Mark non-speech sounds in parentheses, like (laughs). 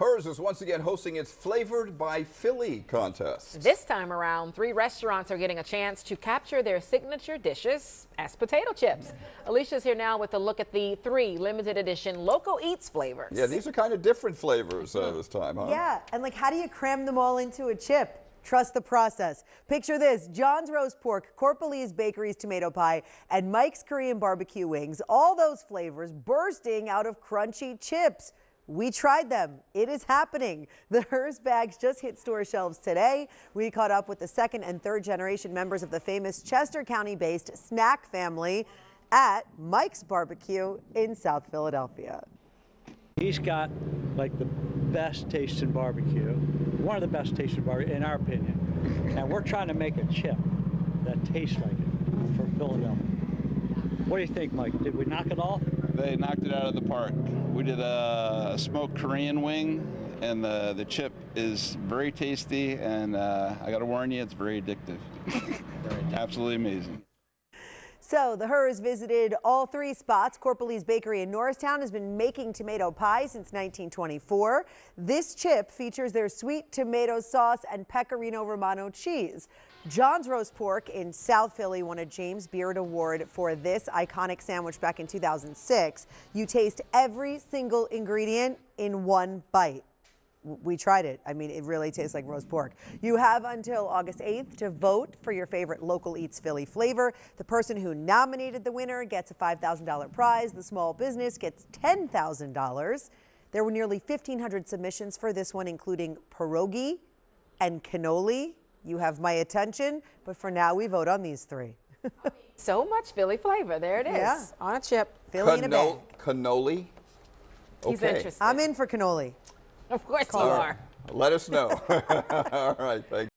Herr's is once again hosting its Flavored by Philly contest. This time around, three restaurants are getting a chance to capture their signature dishes as potato chips. Alicia's here now with a look at the three limited edition Local Eats flavors. Yeah, these are kind of different flavors uh, this time, huh? Yeah, and like, how do you cram them all into a chip? Trust the process. Picture this John's roast pork, Corropolese Bakery's tomato pie, and Mike's Korean barbecue wings. All those flavors bursting out of crunchy chips. We tried them. It is happening. The Herr's bags just hit store shelves today. We caught up with the second and third generation members of the famous Chester County based snack family at Mike's Barbecue in South Philadelphia. He's got like the best tasting barbecue, one of the best tasting barbecue in our opinion. And we're trying to make a chip that tastes like it for Philadelphia. What do you think, Mike? Did we knock it off? They knocked it out of the park. We did a smoked Korean wing, and the, the chip is very tasty, and uh, I gotta warn you, it's very addictive. (laughs) Absolutely amazing. So the Herrs visited all three spots. Corropolese Bakery in Norristown has been making tomato pie since 1924. This chip features their sweet tomato sauce and pecorino romano cheese. John's Roast Pork in South Philly won a James Beard Award for this iconic sandwich back in 2006. You taste every single ingredient in one bite. We tried it. I mean, it really tastes like roast pork. You have until August 8th to vote for your favorite local Eats Philly flavor. The person who nominated the winner gets a $5,000 prize. The small business gets $10,000. There were nearly 1,500 submissions for this one, including pierogi and cannoli. You have my attention, but for now, we vote on these three. (laughs) So much Philly flavor. There it is Yeah. on a chip. Philly in a bag. Cano- cannoli. He's Okay. interested. I'm in for cannoli. Of course you are. Let us know. (laughs) All right, thank you.